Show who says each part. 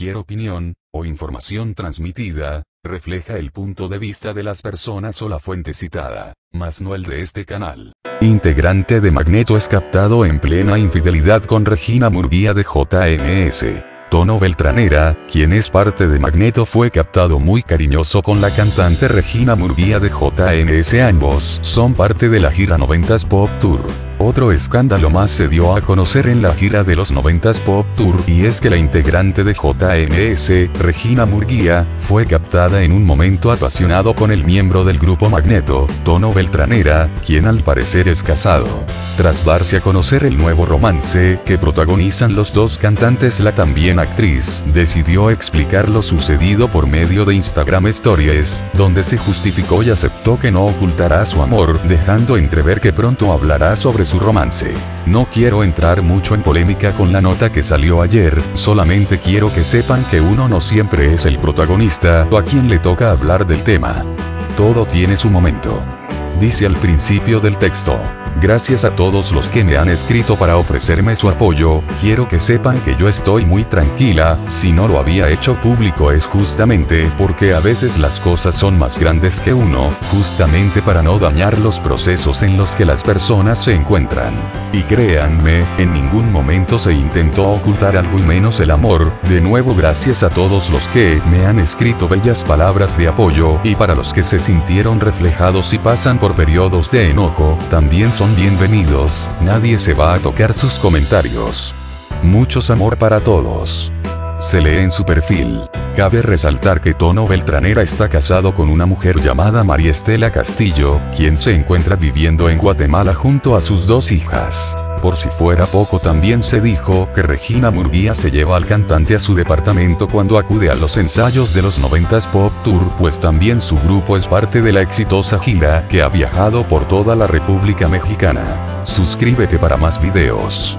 Speaker 1: cualquier opinión, o información transmitida, refleja el punto de vista de las personas o la fuente citada, mas no el de este canal. Integrante de Magneto es captado en plena infidelidad con Regina Murguía de JMS. Tono Beltranera, quien es parte de Magneto fue captado muy cariñoso con la cantante Regina Murguía de JNS ambos son parte de la gira 90s Pop Tour. Otro escándalo más se dio a conocer en la gira de los 90s Pop Tour y es que la integrante de JMS, Regina Murguía, fue captada en un momento apasionado con el miembro del grupo Magneto, Tono Beltranera, quien al parecer es casado. Tras darse a conocer el nuevo romance que protagonizan los dos cantantes, la también actriz decidió explicar lo sucedido por medio de Instagram Stories, donde se justificó y aceptó que no ocultará su amor, dejando entrever que pronto hablará sobre su romance. No quiero entrar mucho en polémica con la nota que salió ayer, solamente quiero que sepan que uno no siempre es el protagonista o a quien le toca hablar del tema. Todo tiene su momento. Dice al principio del texto. Gracias a todos los que me han escrito para ofrecerme su apoyo, quiero que sepan que yo estoy muy tranquila, si no lo había hecho público es justamente porque a veces las cosas son más grandes que uno, justamente para no dañar los procesos en los que las personas se encuentran. Y créanme, en ningún momento se intentó ocultar algo y menos el amor, de nuevo gracias a todos los que me han escrito bellas palabras de apoyo y para los que se sintieron reflejados y pasan por periodos de enojo, también bienvenidos, nadie se va a tocar sus comentarios. Muchos amor para todos. Se lee en su perfil. Cabe resaltar que Tono Beltranera está casado con una mujer llamada María Estela Castillo, quien se encuentra viviendo en Guatemala junto a sus dos hijas. Por si fuera poco también se dijo que Regina Murguía se lleva al cantante a su departamento cuando acude a los ensayos de los 90s Pop Tour pues también su grupo es parte de la exitosa gira que ha viajado por toda la República Mexicana. Suscríbete para más videos.